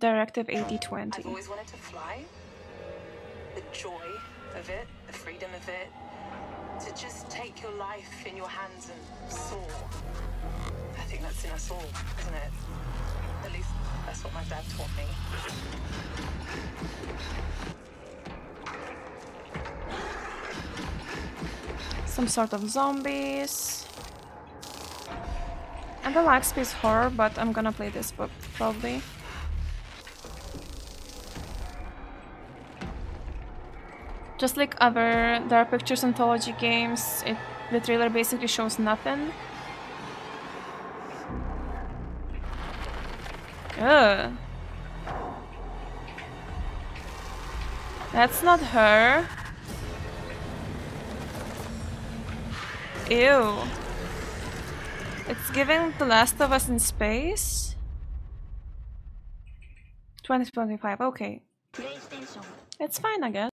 Directive 8020. I've always wanted to fly. The joy of it, the freedom of it. To just take your life in your hands and soar. I think that's in us all, isn't it? At least that's what my dad taught me. Some sort of zombies. And the like space horror, but I'm gonna play this book probably. Just like other Dark Pictures anthology games, it the trailer basically shows nothing. Ugh. That's not her. Ew. It's giving The Last of Us in space? 2025, okay. It's fine, I guess.